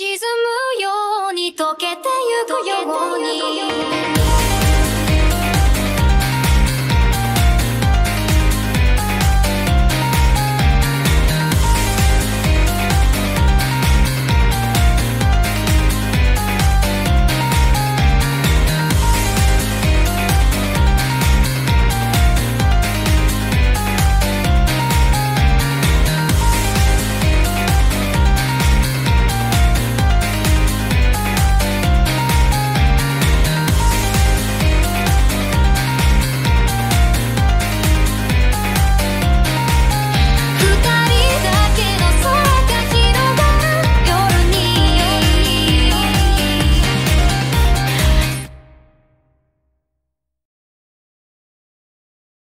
沈むように溶けてゆくように。